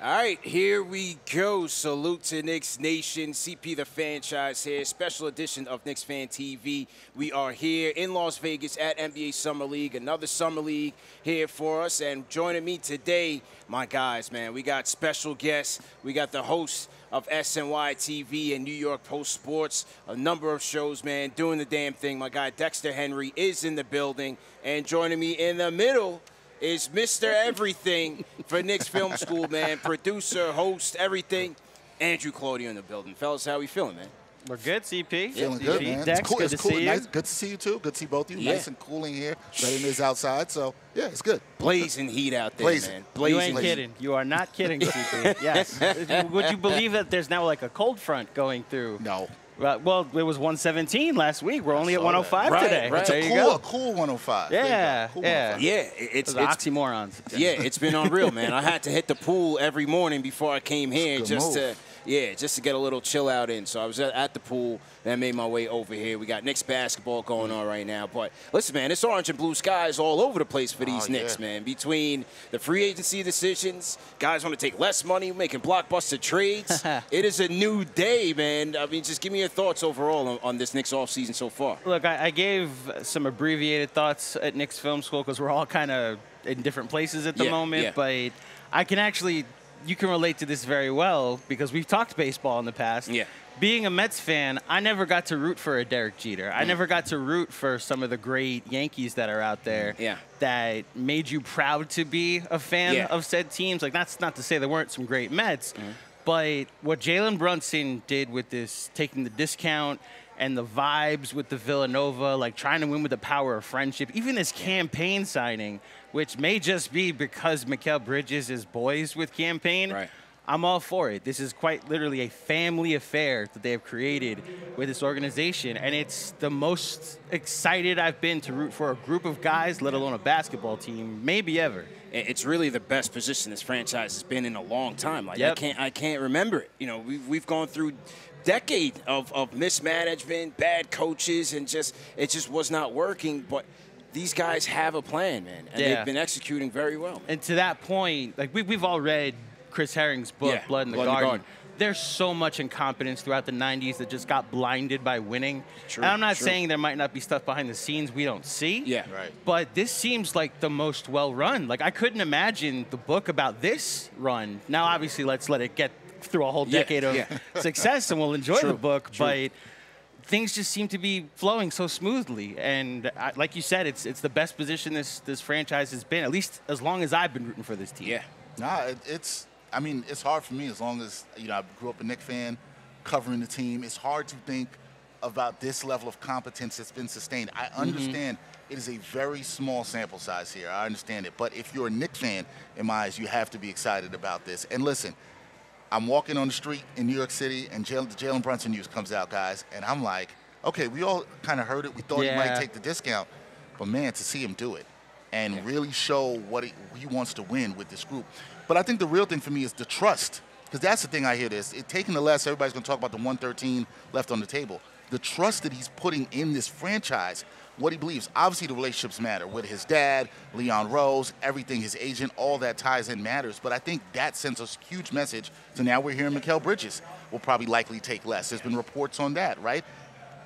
All right, here we go. Salute to Knicks Nation. CP the Fanchise here. Special edition of Knicks Fan TV. We are here in Las Vegas at NBA Summer League. Another Summer League here for us. And joining me today, my guys, man, we got special guests. We got the host of SNY TV and New York Post Sports. A number of shows, man, doing the damn thing. My guy Dexter Henry is in the building. And joining me in the middle, is Mr. Everything for Knicks Film School, man. Producer, host, everything. Andrew Claudio in the building. Fellas, how are we feeling, man? We're good, CP. Feeling CP. good, man. Dex, it's cool. good it's to cool. see Nice. you. Good to see you too. Good to see both of you. Yeah. Nice and cooling here. Better than it is outside. So yeah, it's good. Blazing heat out there, Blazing. man. You ain't heat. kidding. You are not kidding, CP. yes. Would you believe that there's now like a cold front going through? No. Right, well, it was 117 last week. We're only at 105 that. Oh today. Right, right. It's a cool, a cool 105. There you go. Yeah, Cool yeah. 105. Yeah, it's, Those it's oxymorons. yeah, it's been unreal, man. I had to hit the pool every morning before I came here Good just to move. Yeah, just to get a little chill out in. So I was at, the pool, then made my way over here. We got Knicks basketball going on right now. But listen, man, it's orange and blue skies all over the place for these Oh, Knicks, yeah. man. Between the free agency decisions, guys want to take less money, making blockbuster trades. it is a new day, man. I mean, just give me your thoughts overall on, on this Knicks offseason so far. Look, I, I gave some abbreviated thoughts at Knicks Film School because we're all kind of in different places at the Yeah, moment. yeah. But I can actually, you can relate to this very well because we've talked baseball in the past. Yeah. Being a Mets fan, I never got to root for a Derek Jeter. Mm. I never got to root for some of the great Yankees that are out there. Yeah. That made you proud to be a fan Yeah. of said teams. Like that's not to say there weren't some great Mets, but what Jalen Brunson did with this, taking the discount and the vibes with the Villanova, like trying to win with the power of friendship, even this Cam Payne signing, which may just be because Mikal Bridges is boys with Cam Payne. Right. I'm all for it. This is quite literally a family affair that they have created with this organization. And it's the most excited I've been to root for a group of guys, let alone a basketball team, maybe ever. it's really the best position this franchise has been in a long time. Like I can't I can't remember it. You know, we've we've gone through decade of, of mismanagement, bad coaches, and just it just was not working. But these guys have a plan, man, and Yeah. they've been executing very well. And to that point, like we, we've all read Chris Herring's book, Yeah, Blood in the Blood in the Garden. Garden. There's so much incompetence throughout the 90s that just got blinded by winning. True, and I'm not true. saying there might not be stuff behind the scenes we don't see. Yeah. Right. But this seems like the most well run. Like I couldn't imagine the book about this run. Now, obviously, let's let it get through a whole Yeah, decade of yeah. success, and we'll enjoy True, the book. true. But things just seem to be flowing so smoothly, and I, like you said, it's it's the best position this this franchise has been, at least as long as I've been rooting for this team. Yeah, Nah, it, it's. I mean, it's hard for me as long as you know I grew up a Knicks fan, covering the team. It's hard to think about this level of competence that's been sustained. I mm-hmm. understand it is a very small sample size here. I understand it, but if you're a Knicks fan, in my eyes, you have to be excited about this. And listen, I'm walking on the street in New York City, and Jalen, the Jalen Brunson news comes out, guys, and I'm like, okay, we all kind of heard it. We thought he might take the discount, but man, to see him do it and really show what he, he wants to win with this group. But I think the real thing for me is the trust, because that's the thing I hear. This it, taking the less, everybody's going to talk about the 113 left on the table. The trust that he's putting in this franchise, what he believes. Obviously, the relationships matter with his dad, Leon Rose, everything, his agent, all that ties in matters. But I think that sends a huge message. So now we're hearing Mikal Bridges will probably likely take less. There's been reports on that, right?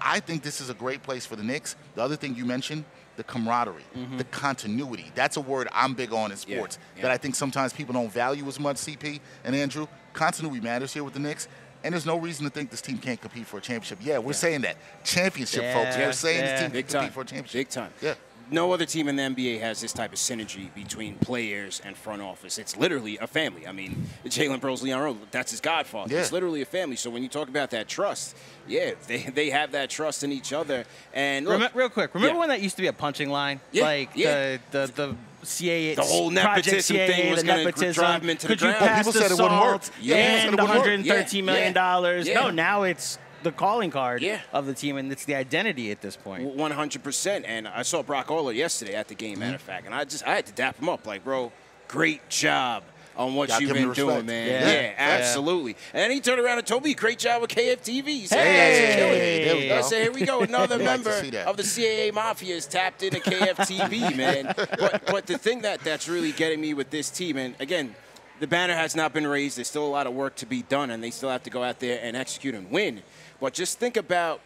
I think this is a great place for the Knicks. The other thing you mentioned, the camaraderie, mm-hmm. the continuity. That's a word I'm big on in Yeah, sports yeah. that I think sometimes people don't value as much, CP and Andrew. Continuity matters here with the Knicks. And there's no reason to think this team can't compete for a championship. Yeah, we're saying that. Championship, folks. Yeah, We're saying yeah. this team can big compete time, for a championship. big time. Yeah. No other team in the NBA has this type of synergy between players and front office. It's literally a family. I mean, Jalen Bros, Leon Rose, that's his godfather. Yeah. It's literally a family. So when you talk about that trust, yeah, they, they have that trust in each other. And look, Remem- real quick, remember Yeah. when that used to be a punching line? Yeah, Like yeah. the the the CAA, The whole Project nepotism CAA, thing was the gonna nepotism. drive 'em into the Could you ground. Well, pass people the said it wouldn't work. salt Yeah, people said and it wouldn't work. 113 million dollars. Yeah. No, now it's the calling card Yeah. of the team, and it's the identity at this point. One hundred percent. And I saw Brock Aller yesterday at the game. Matter of Mm-hmm. fact, and I just I had to dap him up, like, bro, great job on what Gotta you've been doing, man. Yeah. Yeah, Yeah. absolutely. And then he turned around and told me, great job with KFTV. He said, Hey. "You guys are killing it." Hey, there I said, here we go, another member of the CAA mafia is tapped into KFTV, man. But but the thing that that's really getting me with this team, and again, the banner has not been raised. There's still a lot of work to be done, and they still have to go out there and execute and win. But just think about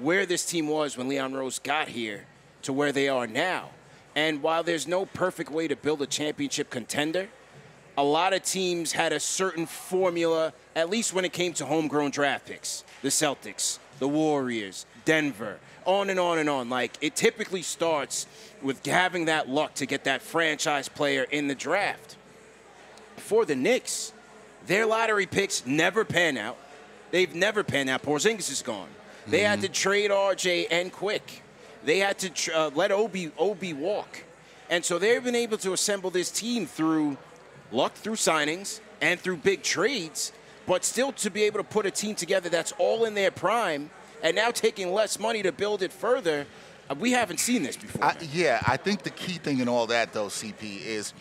where this team was when Leon Rose got here to where they are now. And while there's no perfect way to build a championship contender, a lot of teams had a certain formula, at least when it came to homegrown draft picks. The Celtics, the Warriors, Denver, on and on and on. Like, it typically starts with having that luck to get that franchise player in the draft. For the Knicks, their lottery picks never pan out. They've never panned out. Porzingis is gone. They had to trade RJ and Quick. They had to tr- uh, let Obi Obi walk, and so they've been able to assemble this team through luck, through signings, and through big trades. But still, to be able to put a team together that's all in their prime, and now taking less money to build it further, uh, we haven't seen this before. I, yeah, I think the key thing in all that, though, CP, is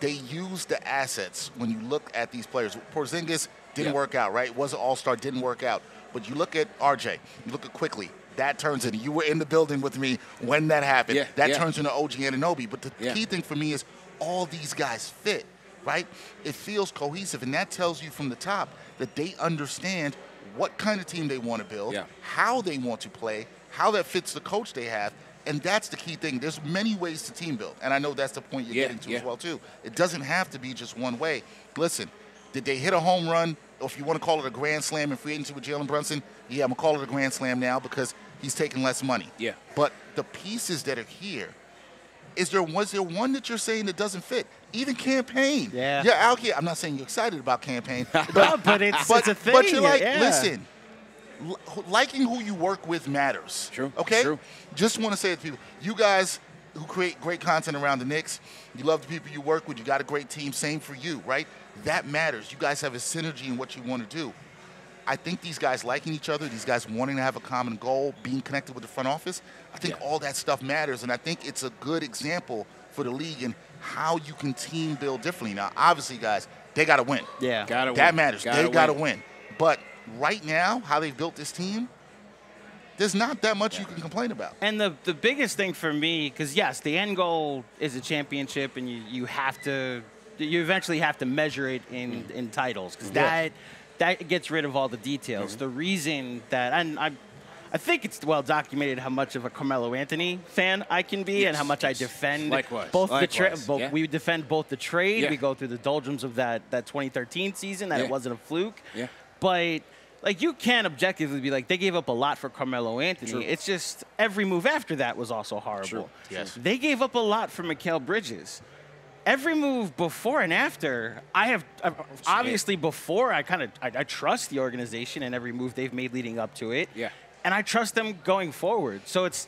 they use the assets when you look at these players. Porzingis didn't Yeah. work out, right? Was an all star, didn't work out. But you look at RJ, you look at Quickley. That turns into you were in the building with me when that happened. Yeah, that yeah. turns into OG Anunoby. But the Yeah. key thing for me is all these guys fit, right? It feels cohesive, and that tells you from the top that they understand what kind of team they want to build, Yeah. how they want to play, how that fits the coach they have, and that's the key thing. There's many ways to team build, and I know that's the point you're Yeah, getting to yeah. as well too. It doesn't have to be just one way. Listen, did they hit a home run, or if you want to call it a grand slam in free agency with Jalen Brunson? Yeah, I'm gonna call it a grand slam now because he's taking less money. Yeah. But the pieces that are here, is there was there one that you're saying that doesn't fit? Even Cam Payne. Yeah. Yeah, out here. I'm not saying you're excited about Cam Payne, No, but it's, but, it's a thing. but you're like, yeah. listen, liking who you work with matters. True, Okay. true. Just want to say to people, you guys who create great content around the Knicks, you love the people you work with. You got a great team. Same for you, right? That matters. You guys have a synergy in what you want to do. I think these guys liking each other, these guys wanting to have a common goal, being connected with the front office, I think Yeah. all that stuff matters. And I think it's a good example for the league and how you can team build differently. Now, obviously, guys, they got to win. Yeah. Gotta win. That matters. Gotta they got to win. win. But right now, how they've built this team, there's not that much you can complain about. And the, the biggest thing for me, because yes, the end goal is a championship, and you, you have to, you eventually have to measure it in, mm-hmm. in titles, because Yeah. that that gets rid of all the details. Mm-hmm. The reason that, and I, I think it's well documented how much of a Carmelo Anthony fan I can be, and how Yes, much I defend Likewise, both the trade. likewise, Both, yeah. We defend both the trade. Yeah. We go through the doldrums of that that 2013 season that Yeah. it wasn't a fluke. Yeah. But like you can't objectively be like they gave up a lot for Carmelo Anthony. True. It's just every move after that was also horrible. True. Yes. They gave up a lot for Mikal Bridges. Every move before and after, I have uh, obviously before I kind of I, I trust the organization and every move they've made leading up to it. Yeah. And I trust them going forward. So it's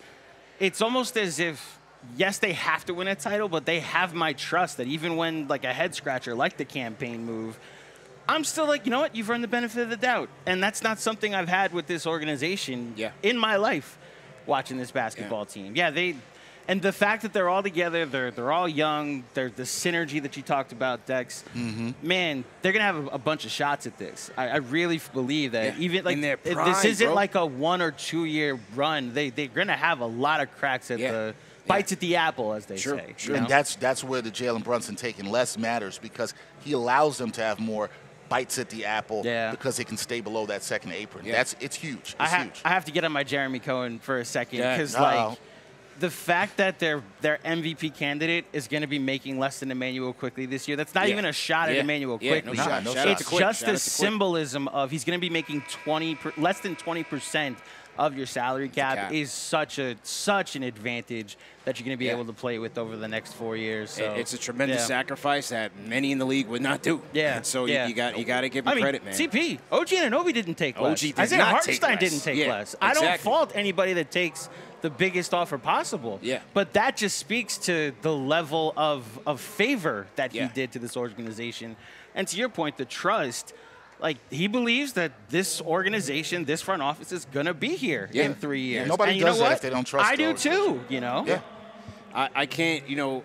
it's almost as if yes, they have to win a title, but they have my trust that even when like a head scratcher like the Cam Payne move, I'm still like, you know what? You've earned the benefit of the doubt. And that's not something I've had with this organization Yeah. in my life watching this basketball team. Yeah, they and the fact that they're all together, they're they're all young, they're the synergy that you talked about, Dex. Mm-hmm. Man, they're gonna have a, a bunch of shots at this. I, I really believe that Yeah. even like In their it- this isn't bro. like a one or two year run. They they're gonna have a lot of cracks at Yeah. the bites at the apple, as they True, say. true. you And that's that's where the Jalen Brunson taking less matters because he allows them to have more bites at the apple Yeah. because they can stay below that second apron. Yeah. That's it's huge. It's I, ha- huge. I have to get on my Jeremy Cohen for a second because Uh-oh. like the fact that their their MVP candidate is going to be making less than Immanuel Quickley this year. That's not Yeah. even a shot at Yeah. Immanuel Yeah, Quickley. no shot. no shot. It's Quick. just the symbolism of he's going to be making 20 per, less than 20 percent of your salary cap, cap. is such a such an advantage that you're going to be able to play with over the next four years. So it's a tremendous sacrifice that many in the league would not do. Yeah, And so you- you, got you got to give him I mean, credit, man. CP, OG Anunoby didn't take less. OG did Isaiah not take Hartenstein less. didn't take less. I don't fault anybody that takes the biggest offer possible. Yeah. But that just speaks to the level of, of favor that Yeah. he did to this organization. And to your point, the trust. Like he believes that this organization, this front office, is gonna be here Yeah. in three years. Yeah. years. Nobody And you does know that what? if they don't trust I do too. You know. yeah. I, I can't, you know,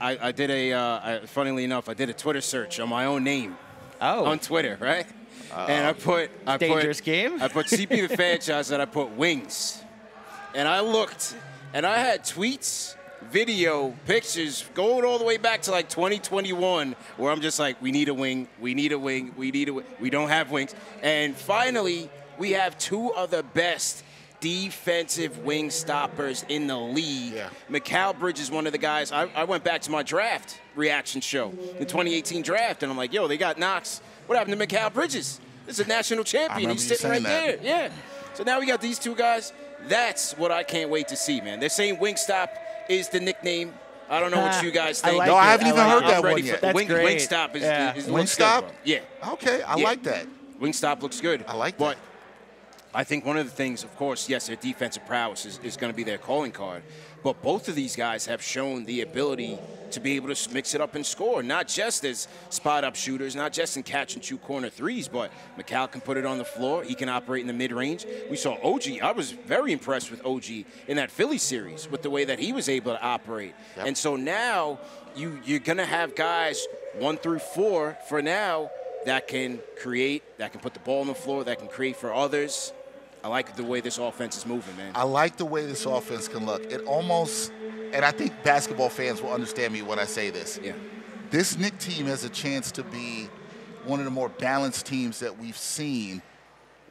I, I did a, uh, I, funnily enough, I did a Twitter search on my own name Oh. on Twitter, right? and I put, I Dangerous put, game. I put CP the Fanchise and I put wings, and I looked, and I had tweets video, pictures going all the way back to like 2021, where I'm just like, we need a wing, we need a wing, we need a wing. We don't have wings. And finally, we have two of the best defensive wing stoppers in the league. Yeah. Mikal Bridge is one of the guys. I, I went back to my draft reaction show, the 2018 draft, and I'm like, yo, they got Knox. What happened to Mikal Bridges? This is a national champion. He's sitting right that. there. Yeah. So now we got these two guys. That's what I can't wait to see, man. They're saying Wingstop is the nickname. I don't know what ah, you guys I think. like No, I haven't even like heard it. that one yet. That's Wing, great. Wingstop is, Yeah. is, looks good, Wingstop? Yeah. Okay, I Yeah. like that. Wingstop looks good. I like But that. I think one of the things, of course, yes, their defensive prowess is, is going to be their calling card. But both of these guys have shown the ability to be able to mix it up and score, not just as spot up shooters, not just in catch and shoot corner threes, but Mikal can put it on the floor. He can operate in the mid range. We saw OG. I was very impressed with OG in that Philly series with the way that he was able to operate. Yep. And so now you, you're going to have guys one through four for now that can create, that can put the ball on the floor, that can create for others. I like the way this offense is moving, man. I like the way this offense can look. It almost, and I think basketball fans will understand me when I say this. Yeah. This Knicks team has a chance to be one of the more balanced teams that we've seen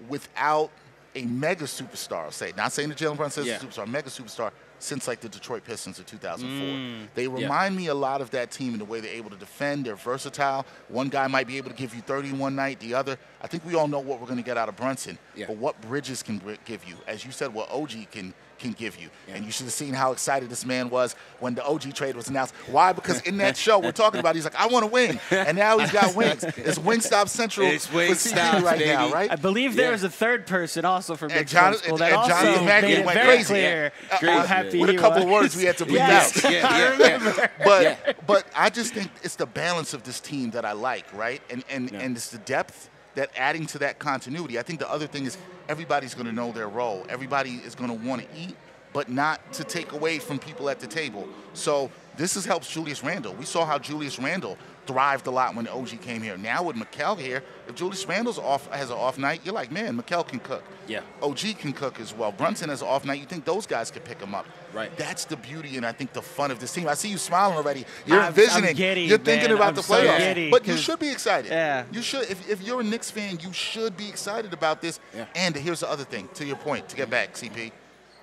without a mega superstar. Say, not saying that Jalen Brunson is Yeah. a superstar, mega superstar since like the Detroit Pistons of 2004. Mm. They remind me a lot of that team in the way they're able to defend. They're versatile. One guy might be able to give you 30 one night. The other, I think we all know what we're going to get out of Brunson. Yeah. But what Bridges can give you, as you said, what OG can can give you. Yeah. And you should have seen how excited this man was when the OG trade was announced. Why? Because in that show we're talking about, he's like, I want to win, and now he's got wings. It's Wingstop Central It's for CP Wingstop, right now, right? I believe there Yeah. was a third person also from And Big John- School that and also Jonathan made it went very crazy. clear Yeah. how happy With a he couple of was. words we had to bleep Yes. out. yeah, I yeah, remember. yeah. but Yeah. but I just think it's the balance of this team that I like, right? And and Yeah. and it's the depth that adding to that continuity. I think the other thing is everybody's going to know their role. Everybody is going to want to eat, but not to take away from people at the table. So this is helps Julius Randle. We saw how Julius Randle thrived a lot when OG came here. Now with Mikal here, if Julius Randle's off has an off night, you're like, man, Mikal can cook. Yeah. OG can cook as well. Brunson has an off night. You think those guys could pick him up? Right. That's the beauty and I think the fun of this team. I see you smiling already. You're I'm- I'm envisioning. giddy, you're thinking man. about I'm the so playoffs. giddy, but you should be excited. Yeah. You should. If, if you're a Knicks fan, you should be excited about this. Yeah. And here's the other thing. To your point, to get back, CP,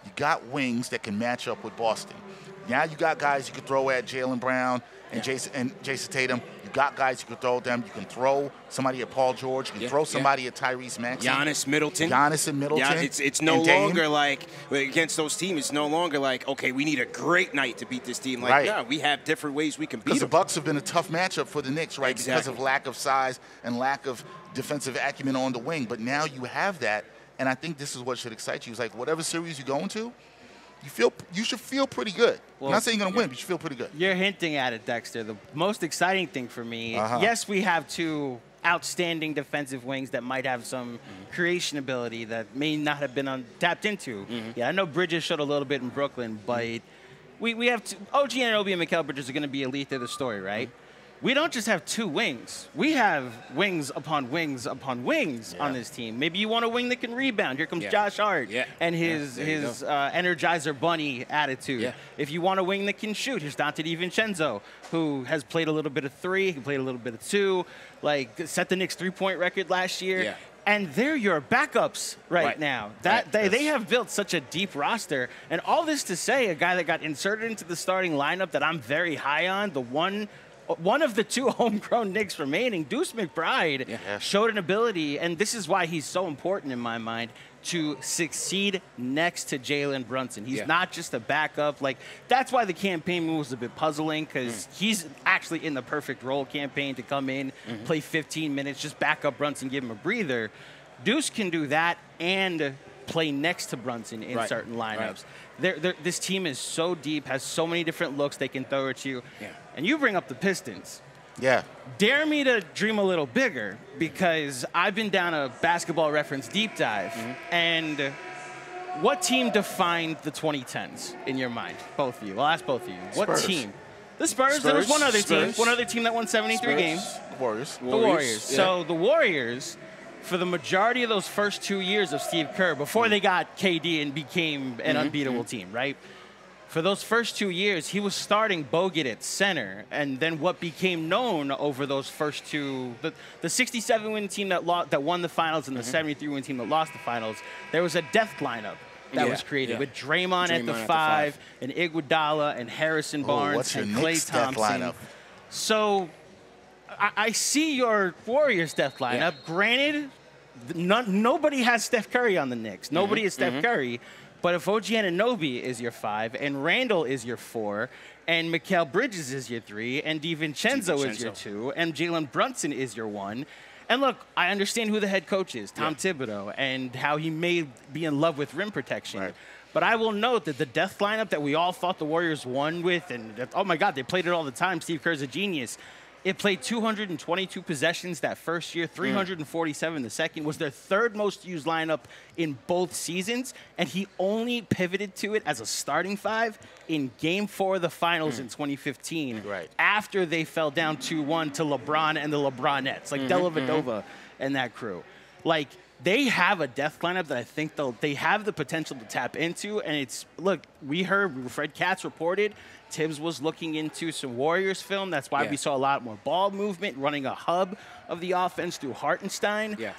you got wings that can match up with Boston. Now you got guys you can throw at Jaylen Brown and Jayson and Jayson Tatum. You got guys you can throw at them. You can throw somebody at Paul George. You can Yeah, throw yeah. somebody at Tyrese Maxey. Giannis Middleton. Giannis and Middleton. Yeah, it's it's no longer like against those teams. It's no longer like okay, we need a great night to beat this team. Like Right. no, we have different ways we can beat Because the. Bucks have been a tough matchup for the Knicks, right? Exactly. Because of lack of size and lack of defensive acumen on the wing. But now you have that, and I think this is what should excite you. It's like whatever series you go into, you feel you should feel pretty good. Well, I'm not saying you're gonna win, but you should feel pretty good. You're hinting at it, Dexter. The most exciting thing for me, Uh-huh. yes, we have two outstanding defensive wings that might have some creation ability that may not have been tapped into. Mm-hmm. Yeah, I know Bridges showed a little bit in Brooklyn, but mm-hmm. we, we have two, OG Anunoby and Mikal Bridges are going to be elite to the story, right? Mm-hmm. We don't just have two wings. We have wings upon wings upon wings on this team. Maybe you want a wing that can rebound. Here comes Yeah. Josh Hart Yeah. and his his uh, Energizer Bunny attitude. Yeah. If you want a wing that can shoot, here's Donte DiVincenzo, who has played a little bit of three, he played a little bit of two, like set the Knicks three-point record last year. Yeah. And they're your backups right, Right. now. That Right. they, they have built such a deep roster. And all this to say, a guy that got inserted into the starting lineup that I'm very high on, the one one of the two homegrown Knicks remaining, Deuce McBride, Yeah. showed an ability, and this is why he's so important in my mind, to succeed next to Jalen Brunson. He's Yeah. not just a backup. Like that's why the Cam Payne move was a bit puzzling because Mm. he's actually in the perfect role Cam Payne to come in, Mm-hmm. play 15 minutes, just back up Brunson, give him a breather. Deuce can do that and play next to Brunson in Right. certain Right. They're, they're, this team is so deep, has so many different looks they can throw at you. Yeah. And you bring up the Pistons Yeah. dare me to dream a little bigger because I've been down a basketball reference deep dive. Mm-hmm. And what team defined the 2010s in your mind? Both of you. I'll ask both of you. What team? The Spurs. There was Spurs. one other team. One other team that won 73 Spurs. games. Warriors. The Warriors. yeah. So the Warriors, for the majority of those first two years of Steve Kerr, before mm. they got KD and became an mm-hmm. unbeatable mm-hmm. team, right? for those first two years, he was starting Bogut at center, and then what became known over those first two, the, the 67 win team that lost, that won the finals, and the Mm-hmm. 73 win team that lost the finals, there was a death lineup that Yeah, was created yeah. with Draymond, at the at the five, and Iguodala, and Harrison oh, Barnes, what's your and death Thompson. lineup? So, I, I see your Warriors death lineup. Yeah. Granted, none, nobody has Steph Curry on the Knicks. Mm-hmm. Nobody is Steph mm-hmm. Curry. But if OG Anunoby is your five, and Randle is your four, and Mikal Bridges is your three, and DiVincenzo is your two, and Jalen Brunson is your one. And look, I understand who the head coach is, Tom Thibodeau, and how he may be in love with rim protection. Right. But I will note that the death lineup that we all thought the Warriors won with, and oh my God, they played it all the time. Steve Kerr's a genius. It played 222 possessions that first year, mm. 347 the second. Was their third most used lineup in both seasons, and he only pivoted to it as a starting five in Game Four of the Finals mm. in 2015. Right. After they fell down 2-1 to LeBron and the LeBronettes, like mm-hmm, Della mm-hmm. Vadova and that crew. Like they have a death lineup that I think they'll they have the potential to tap into. And it's look, we heard Fred Katz reported Thibs was looking into some Warriors film. That's why Yeah. we saw a lot more ball movement, running a hub of the offense through Hartenstein. Yeah.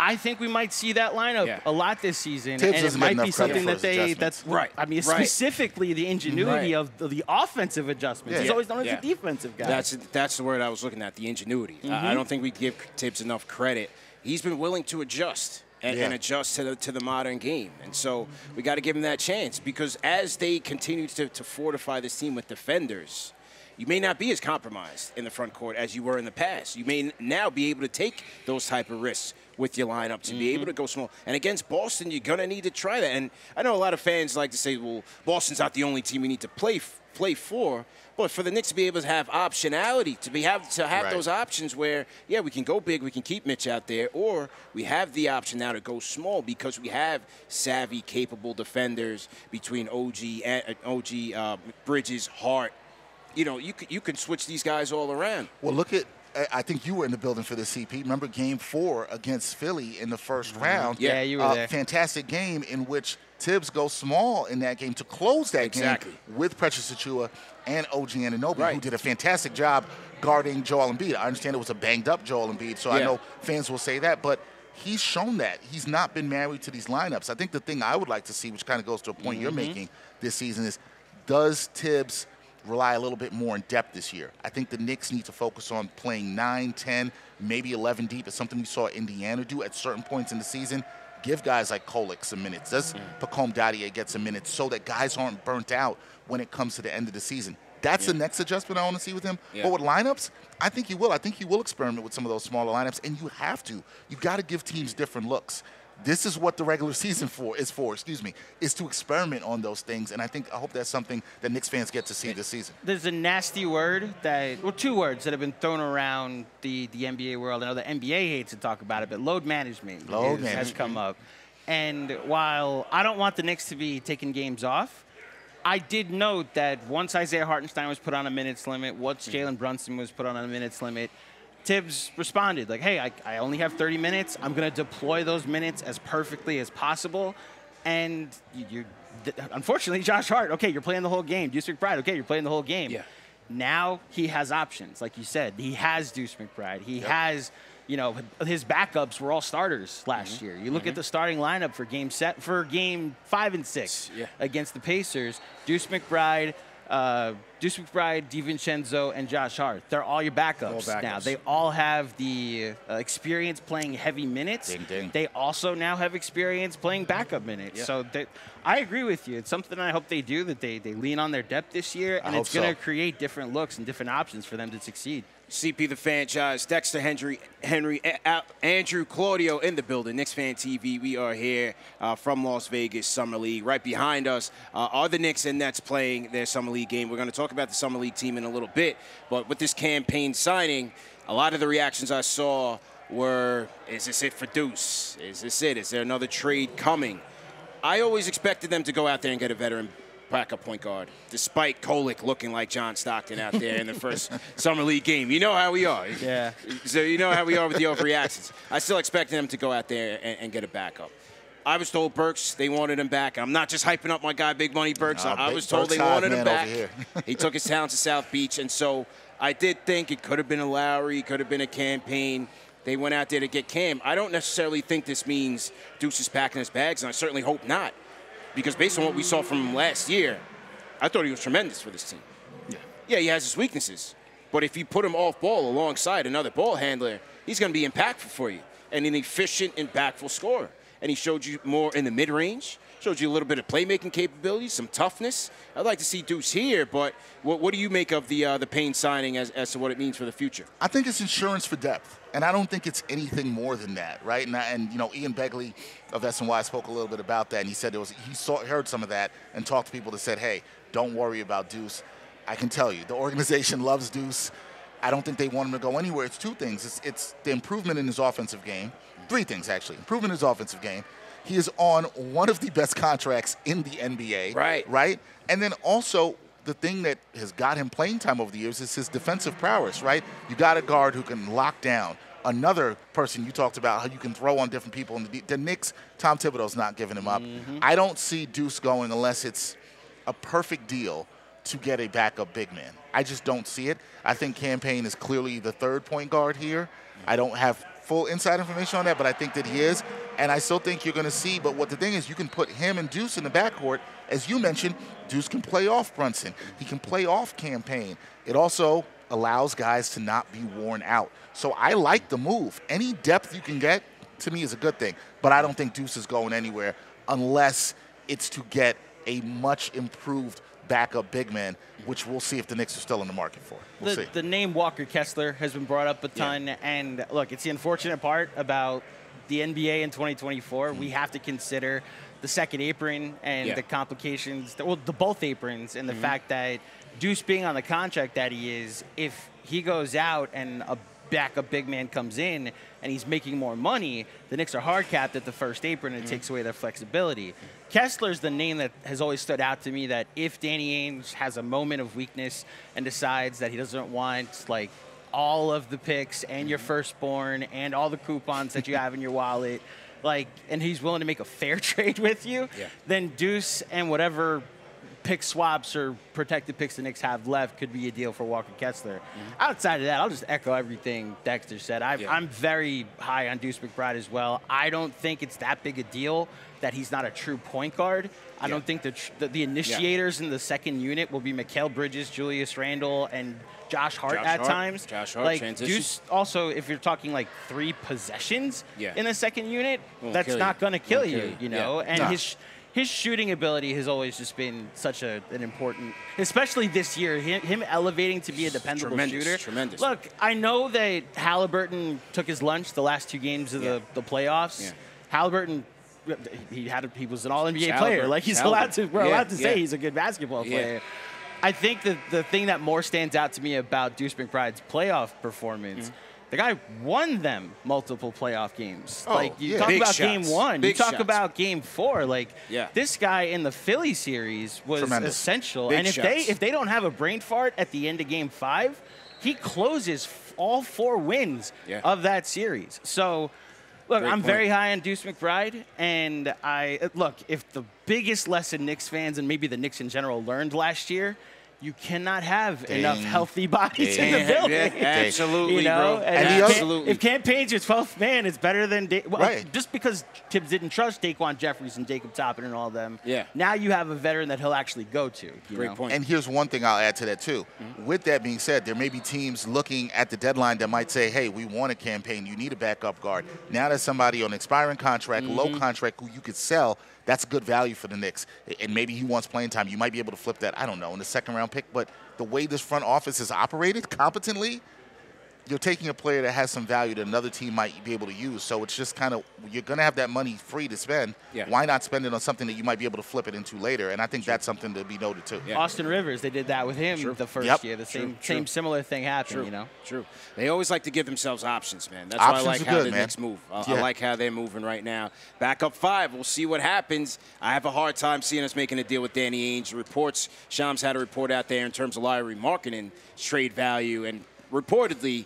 I think we might see that lineup Yeah. a lot this season, Thibs and it might be something that they that's Right, I mean, right. specifically the ingenuity Right. of the, the offensive adjustments. Yeah. He's always known as Yeah. a defensive guy. That's that's the word I was looking at. The ingenuity. I- I mm-hmm. don't think we give Thibs enough credit. He's been willing to adjust and, Yeah. and adjust to the to the modern game, and so we got to give him that chance because as they continue to, to fortify this team with defenders. You may not be as compromised in the front court as you were in the past. You may now be able to take those type of risks with your lineup to be able to go small. And against Boston, you're gonna need to try that. And I know a lot of fans like to say, "Well, Boston's not the only team we need to play play for." But for the Knicks to be able to have optionality, to be have to have Right. those options where, yeah, we can go big, we can keep Mitch out there, or we have the option now to go small because we have savvy, capable defenders between OG, and, uh, OG uh, Bridges, Hart. You know, you can, you can switch these guys all around. Well, look at. I- I think you were in the building for the CP. Remember Game Four against Philly in the 1st round? Yeah, you were Uh, there. Fantastic game in which Thibs goes small in that game to close that Exactly. game with Precious Achiuwa and OG Anunoby, who did a fantastic job guarding Joel Embiid. I understand it was a banged up Joel Embiid, so I know fans will say that, but he's shown that he's not been married to these lineups. I think the thing I would like to see, which kind of goes to a point you're Mm-hmm. making this season, is does Thibs rely a little bit more in depth this year? I think the Knicks need to focus on playing 9, 10, maybe 11 deep. It's something we saw Indiana do at certain points in the season. Give guys like Kolek some minutes. Does Mm. Pacome Dadiet get some minutes so that guys aren't burnt out when it comes to the end of the season? That's the next adjustment I want to see with him. Yeah. But with lineups, I think he will. I think he will experiment with some of those smaller lineups, and you have to. You've got to give teams different looks. This is what the regular season for is for. Excuse me, is to experiment on those things, and I think I hope that's something that Knicks fans get to see this season. there's a nasty word that, well, two words that have been thrown around the, the NBA world. I know the NBA hates to talk about it, but load management, Load is- has come up. And while I don't want the Knicks to be taking games off, I did note that once Isaiah Hartenstein was put on a minutes limit, once mm-hmm. Jalen Brunson was put on a minutes limit, Thibs responded like, "Hey, I, I only have 30 minutes. I'm going to deploy those minutes as perfectly as possible." And you, unfortunately, Josh Hart. Okay, you're playing the whole game. Deuce McBride. Okay, you're playing the whole game. Yeah. Now he has options, like you said. He has Deuce McBride. He has, you know, his backups were all starters last Mm-hmm. year. You look at the starting lineup for game set for game five and six Yeah. against the Pacers. Deuce McBride, uh, Deuce McBride, DiVincenzo, and Josh Hart. They're all your backups, All now. They all have the uh, experience playing heavy minutes. Ding, ding. They also now have experience playing backup minutes. Yeah. So they, I agree with you. It's something I hope they do that they, they lean on their depth this year, and it's going to so. create different looks and different options for them to succeed. CP the Fanchise, Dexter Henry, Henry, Andrew Claudio in the building. Knicks fan TV. We are here uh, from Las Vegas Summer League. Right behind us uh, are the Knicks and Nets playing their Summer League game. We're going to talk about the Summer League team in a little bit, but with this Cam Payne signing, a lot of the reactions I saw were, "Is this it for Deuce? Is this it? Is there another trade coming?" I always expected them to go out there and get a veteran backup point guard, despite Kolek looking like John Stockton out there in the first summer league game. You know how we are. Yeah. So you know how we are with the overreactions. I still expected them to go out there and, and get a backup. I was told Burks they wanted him back. I'm not just hyping up my guy, Big Money Burks. Nah, I, I was told Burks they wanted him back. he took his talents to South Beach, and so I did think it could have been a Lowry, could have been a Cam Payne. They went out there to get Cam. I don't necessarily think this means Deuce is packing his bags, and I certainly hope not, because based on what we saw from him last year, I thought he was tremendous for this team. Yeah, he has his weaknesses. But if you put him off ball alongside another ball handler, he's going to be impactful for you and an efficient, impactful scorer. And he showed you more in the mid range, showed you a little bit of playmaking capabilities, some toughness. I'd like to see Deuce here, but what, what do you make of the uh, the Payne signing as, as to what it means for the future? I think it's insurance for depth, and I don't think it's anything more than that, right? And, I, and you know, Ian Begley of SNY spoke a little bit about that, and he said it was he saw heard some of that and talked to people that said, "Hey, don't worry about Deuce." I can tell you, the organization loves Deuce. I don't think they want him to go anywhere. It's two things. It's, it's the improvement in his offensive game. Three things actually. Improvement in his offensive game. He is on one of the best contracts in the NBA. Right. Right. And then also the thing that has got him playing time over the years is his defensive prowess, right? You got a guard who can lock down. Another person you talked about how you can throw on different people. In the, the Knicks, Tom Thibodeau's not giving him up. Mm-hmm. I don't see Deuce going unless it's a perfect deal to get a backup big man. I just don't see it. I think Cam Payne is clearly the third point guard here. I don't have full inside information on that, but I think that he is. And I still think you're going to see. But what the thing is, you can put him and Deuce in the backcourt. As you mentioned, Deuce can play off Brunson. He can play off Cam Payne. It also allows guys to not be worn out. So I like the move. Any depth you can get, to me, is a good thing. But I don't think Deuce is going anywhere unless it's to get a much improved backup big man, which we'll see if the Knicks are still in the market for. We'll the, see. the name Walker Kessler has been brought up a ton, and look, it's the unfortunate part about the NBA in 2024. We mm-hmm. have to consider the second apron and Yeah. the complications, well, the both aprons, and the mm-hmm. fact that Deuce being on the contract that he is, if he goes out and a backup big man comes in and he's making more money, the Knicks are hard capped at the first apron and it mm-hmm. takes away their flexibility. Kessler's the name that has always stood out to me that if Danny Ainge has a moment of weakness and decides that he doesn't want like all of the picks and your mm-hmm. firstborn and all the coupons that you have in your wallet, like and he's willing to make a fair trade with you, Yeah. then Deuce and whatever pick swaps or protected picks the Knicks have left could be a deal for Walker Kessler. Mm-hmm. Outside of that, I'll just echo everything Dexter said. I, Yeah. I'm very high on Deuce McBride as well. I don't think it's that big a deal that he's not a true point guard. I Yeah. don't think the, tr- the, the initiators in the second unit will be Mikal Bridges, Julius Randle, and Josh Hart Josh at Hart. times. Josh Hart, like transition. Deuce. Also, if you're talking like three possessions Yeah. in the second unit, Won't that's not going to kill you. kill you. You Yeah. know, and Nah. his his shooting ability has always just been such a, an important, especially this year. Him, him elevating to be a dependable Tremendous, shooter. tremendous. Look, I know that Halliburton took his lunch the last two games of Yeah. the, the playoffs. Yeah. Halliburton. He had a, he was an All NBA player. Like he's allowed to. We're Halliburton. allowed to say yeah. he's a good basketball Yeah. player. I think that the thing that more stands out to me about Deuce McBride's playoff performance, Mm-hmm. The guy won them multiple playoff games. Oh, like you yeah. talk Big about shots. game one, Big you talk shots. about game four. Like Yeah. this guy in the Philly series was Tremendous. essential. Big and if they if they don't have a brain fart at the end of game five, he closes all four wins Yeah. of that series. So. Look, Great I'm point. very high on Deuce McBride, and I look. If the biggest lesson Knicks fans and maybe the Knicks in general learned last year, you cannot have enough healthy bodies in the building. yeah, absolutely, you know, bro. And, And if the Absolutely. if Cam Payne's your 12th man, it's better than Da- well, Right. just because Thibs didn't trust Daquan Jeffries and Jacob Toppin and all of them. Yeah. Now you have a veteran that he'll actually go to. you Great know? point. And here's one thing I'll add to that too. Hmm? With that being said, there may be teams looking at the deadline that might say, "Hey, we want a Cam Payne. You need a backup guard." Now there's somebody on expiring contract, low mm-hmm. contract, who you could sell. That's good value for the Knicks. And maybe he wants playing time. You might be able to flip that. I don't know in the second round pick. But the way this front office is operated competently, you're taking a player that has some value that another team might be able to use. So it's just kind of you're going to have that money free to spend. Yeah. Why not spend it on something that you might be able to flip it into later? And I think that's something to be noted too. Yeah. Austin Rivers, they did that with him True. the first Yep. year. The True, same true. same similar thing happened. True. You know. True. They always like to give themselves options, man. That's Options why I like are how good, the man. Knicks move. I, I like how they're moving right now. Back up five. We'll see what happens. I have a hard time seeing us making a deal with Danny Ainge. Reports, Shams had a report out there in terms of Lauri Markkanen trade value, and reportedly,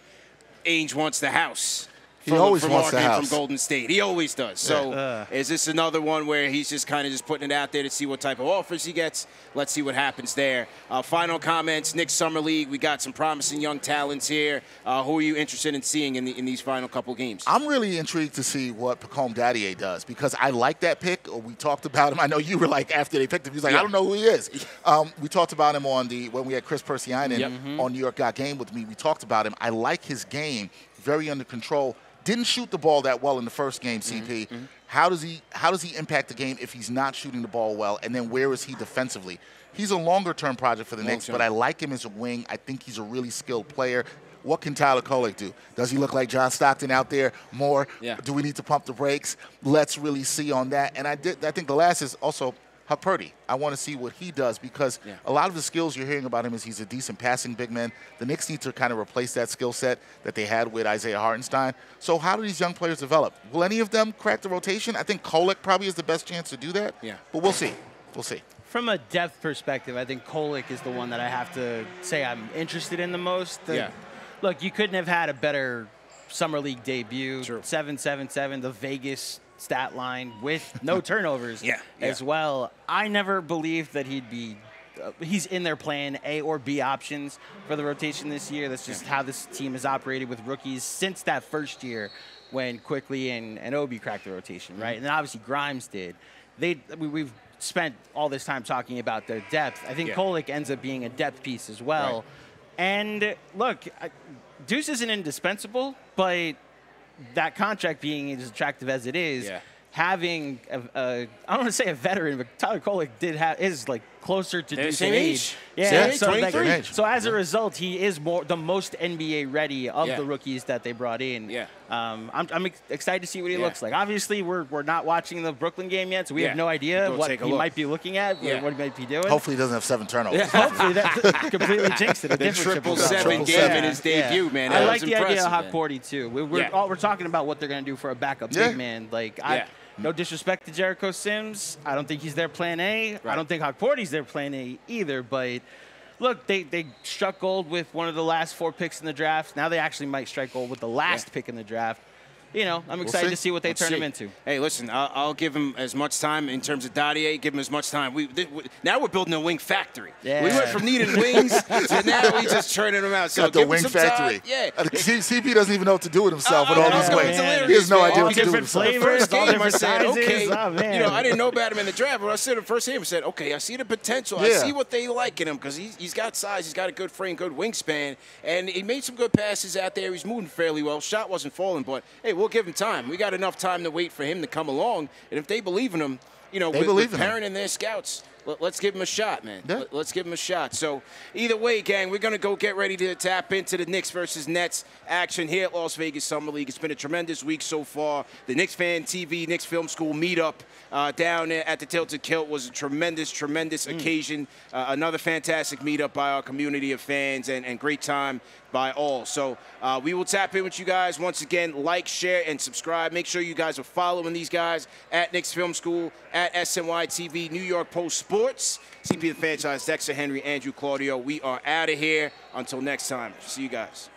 Ainge wants the house. He from, always from wants the house. from Golden State. He always does. So Yeah. is this another one where he's just kind of just putting it out there to see what type of offers he gets? Let's see what happens there. Uh, final comments, Knicks Summer League. We got some promising young talents here. Uh, who are you interested in seeing in, the, in these final couple games? I'm really intrigued to see what Pacome Dadiet does because I like that pick. We talked about him. I know you were like after they picked him, he's like, Yeah. I don't know who he is. Um, we talked about him on the when we had Chris Persianen Yep. on New York Got Game with me. We talked about him. I like his game, very under control. Didn't shoot the ball that well in the first game, mm-hmm, CP. Mm-hmm. How does he how does he impact the game if he's not shooting the ball well? And then where is he defensively? He's a longer term project for the Knicks, Long-term. but I like him as a wing. I think he's a really skilled player. What can Tyler Kolek do? Does he look like John Stockton out there more? Yeah. Do we need to pump the brakes? Let's really see on that. And I did. I think the last is also Hukporti. I want to see what he does because Yeah. a lot of the skills you're hearing about him is he's a decent passing big man. The Knicks need to kind of replace that skill set that they had with Isaiah Hartenstein. So how do these young players develop? Will any of them crack the rotation? I think Kolek probably is the best chance to do that. Yeah. But we'll see. We'll see. From a depth perspective, I think Kolek is the one that I have to say I'm interested in the most. The- Yeah. Look, you couldn't have had a better summer league debut. True. Seven seven seven, the Vegas stat line with no turnovers Yeah, yeah. as well. I never believed that he'd be. Uh, he's in their plan A or B options for the rotation this year. That's just how this team has operated with rookies since that first year when Quickley and, and Obi cracked the rotation, right? And then obviously Grimes did. They we, we've spent all this time talking about their depth. I think Yeah. Kolek ends up being a depth piece as well. Right. And look, Deuce isn't indispensable, but that contract being as attractive as it is, Yeah. having a, a I don't want to say a veteran, but Tyler Kolek did have is like closer to They're the same in age. Yeah, Same age, so, like, 23. Same age. so as a result, he is more the most NBA ready of Yeah. the rookies that they brought in. Yeah. um, I'm, I'm ex- excited to see what he Yeah. looks like. Obviously, we're, we're not watching the Brooklyn game yet, so we Yeah. have no idea Go what he look. might be looking at, Yeah. what he might be doing. Hopefully he doesn't have seven turnovers. Hopefully that completely jinxed it. A The different triple double. seven game seven. in his Yeah. debut, man. I That like the idea of Hawk man. Porty too. We, we're Yeah. all, we're talking about what they're going to do for a backup Yeah. big man. Like, I, Yeah. No disrespect to Jericho Sims, I don't think he's their plan A. I Right. don't think Hukporti's their plan A either. But look, they they struck gold with one of the last four picks in the draft. Now they actually might strike gold with the last Yeah. pick in the draft. You know, I'm excited see. to see what they Let's turn see. him into. Hey, listen, I'll, I'll give him as much time in terms of Dadiet. Give him as much time. We, th- we- now we're building a wing factory. Yeah. We went from needing wings to now we just churning them out. So Got the give him wing some factory. Time. Yeah. Uh, CP doesn't even know what to do with himself with Oh, all I these wings. He has no man. idea what to do with different himself. flavors. First all game, I different said, sizes. okay. Oh, man. You know, I didn't know about him in the draft, but I said the first game, I said, okay, I see the potential. I see what they like in him because he's, he's got size, he's got a good frame, good wingspan, and he made some good passes out there. He's moving fairly well. Shot wasn't falling, but hey, we'll give him time. We got enough time to wait for him to come along, and if they believe in him, you know, They with, believe with in him. Perrin and their scouts. Let, us give him a shot, man. Yeah. Let, us give him a shot. So, either way, gang, we're going to go get ready to tap into the Knicks versus Nets action here at Las Vegas Summer League. It's been a tremendous week so far. The Knicks Fan TV, Knicks Film School meetup uh, down at the Tilted Kilt was a tremendous, tremendous occasion. Uh, another fantastic meetup by our community of fans and, and great time by all. So uh, we will tap in with you guys once again. Like, share, and subscribe. Make sure you guys are following these guys at Knicks Film School, at SNY TV, New York Post Sports, CP the Fanchise, Dexter Henry, Andrew Claudio. We are out of here. Until next time. See you guys.